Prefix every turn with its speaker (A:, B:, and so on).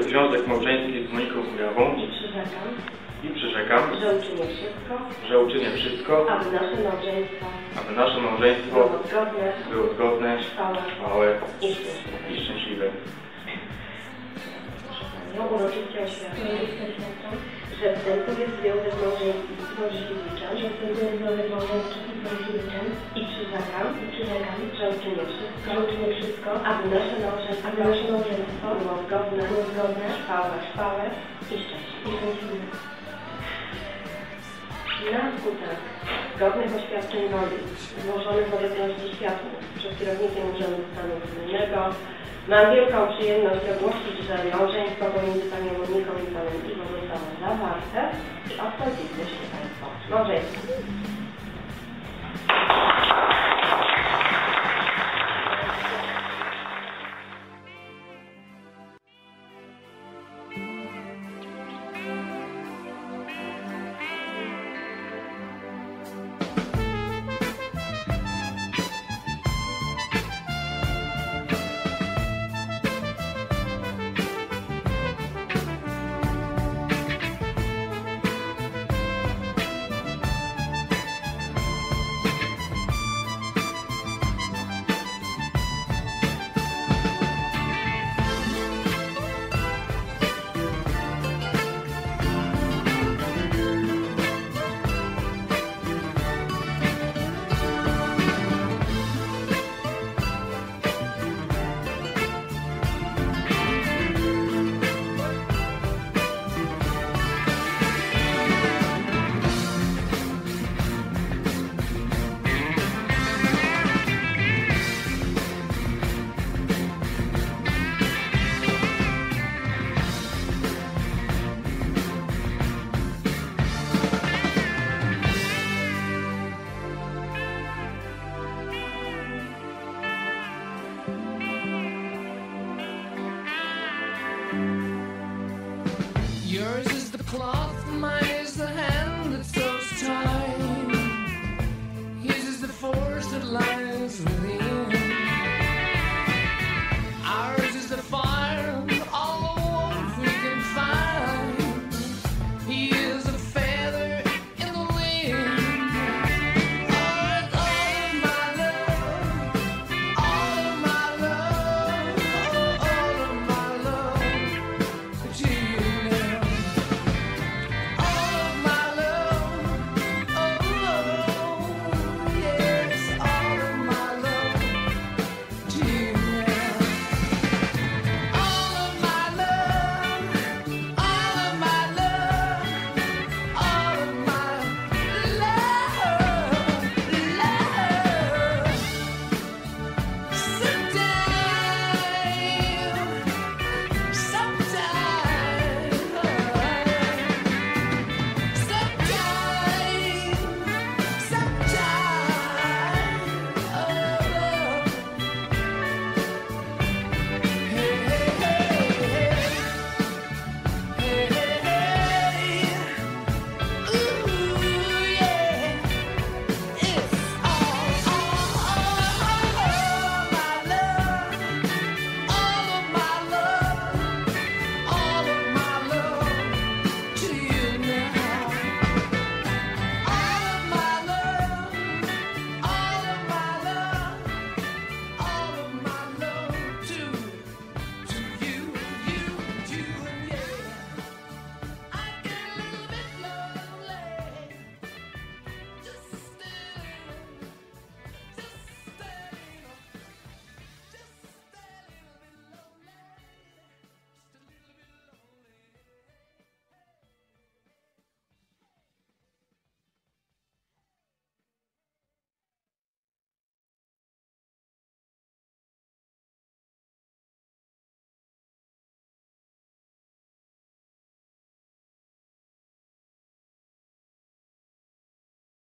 A: związek małżeński z Moniką Kujawą
B: i przyrzekam,
A: i przyrzekam,
B: że uczynię wszystko,
A: że uczynię wszystko,
B: aby nasze małżeństwo
A: aby nasze małżeństwo
B: było zgodne,
A: było zgodne,
B: trwałe
A: trwałe
B: i szczęśliwe.
A: i szczęśliwe.
B: Panią, uroczyście oświadczam, że wstępuję w związek małżeński z Włodzimierzem, że wstępuję w związek małżeński z Włodzimierzem i przyrzekam, i przyrzekam, że uczynię wszystko, uczynię wszystko, aby nasze małżeństwo, aby nasze małżeństwo było zgodne, było zgodne, trwałe, trwałe i szczęśliwe. I szczęśliwe. Na skutek zgodnych oświadczeń woli złożonych w obecności świadków przez kierownikiem Urzędu Stanu Cywilnego mam wielką przyjemność ogłosić, że małżeństwo pomiędzy panią Moniką i panem Iwo zostało zawarte i odtąd jesteście państwo małżeństwem.
C: clock.